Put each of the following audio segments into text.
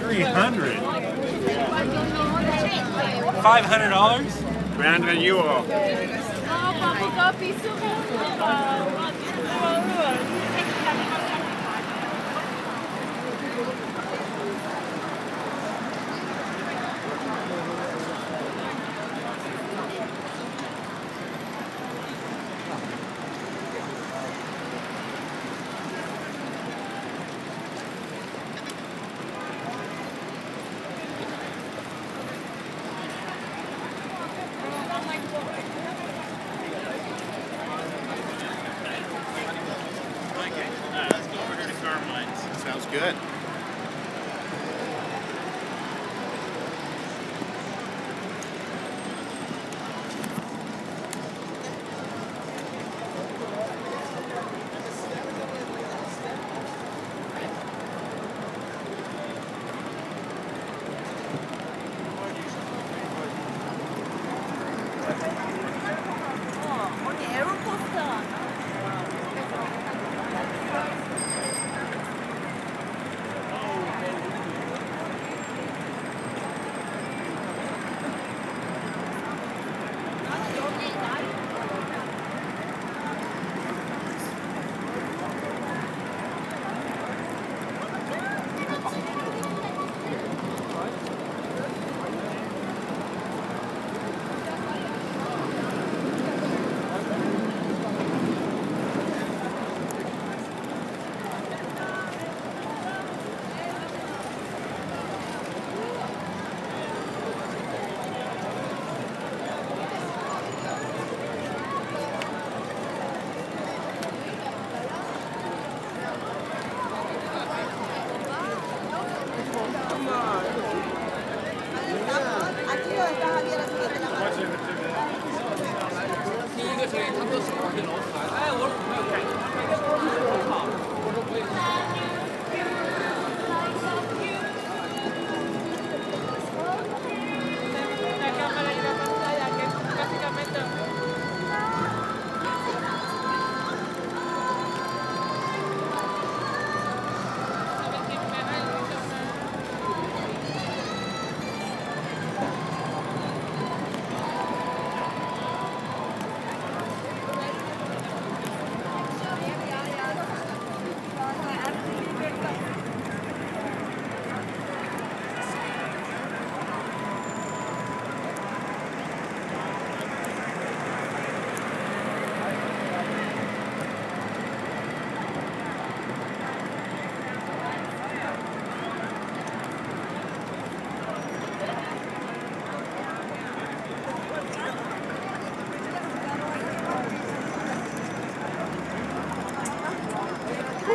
300 $500? 300 euro. Good. Haben wir es auch genau frei?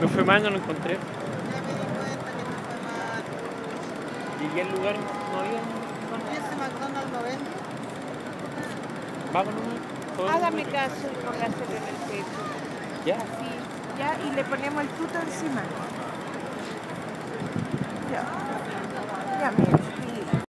Me fue mal, no lo encontré. Llegué al lugar, no había. Ese McDonald's no vende. Vámonos. todos Hágame caso y póngaselo en el pecho. Ya. Así, ya, y le ponemos el tuto encima. Ya. Ya, mira.